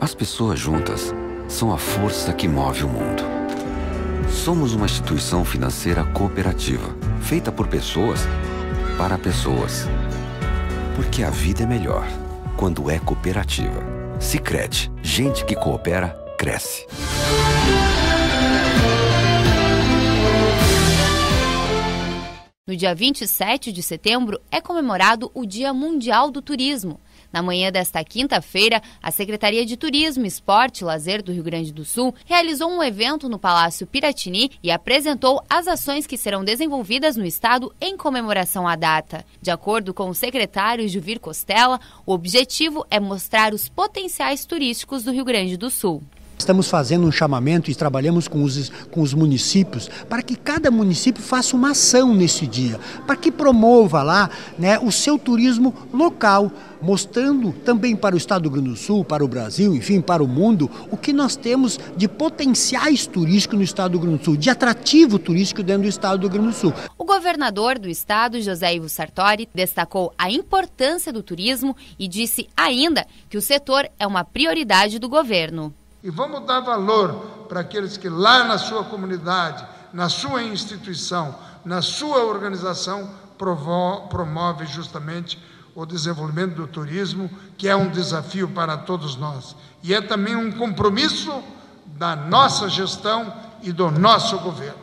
As pessoas juntas são a força que move o mundo. Somos uma instituição financeira cooperativa, feita por pessoas para pessoas. Porque a vida é melhor quando é cooperativa. Sicredi, gente que coopera cresce. No dia 27 de setembro é comemorado o Dia Mundial do Turismo. Na manhã desta quinta-feira, a Secretaria de Turismo, Esporte e Lazer do Rio Grande do Sul realizou um evento no Palácio Piratini e apresentou as ações que serão desenvolvidas no estado em comemoração à data. De acordo com o secretário Juvir Costela, o objetivo é mostrar os potenciais turísticos do Rio Grande do Sul. Estamos fazendo um chamamento e trabalhamos com os, com os municípios para que cada município faça uma ação nesse dia, para que promova lá né, o seu turismo local, mostrando também para o Estado do Rio Grande do Sul, para o Brasil, enfim, para o mundo, o que nós temos de potenciais turísticos no Estado do Rio Grande do Sul, de atrativo turístico dentro do Estado do Rio Grande do Sul. O governador do estado, José Ivo Sartori, destacou a importância do turismo e disse ainda que o setor é uma prioridade do governo. E vamos dar valor para aqueles que lá na sua comunidade, na sua instituição, na sua organização, promove justamente o desenvolvimento do turismo, que é um desafio para todos nós. E é também um compromisso da nossa gestão e do nosso governo.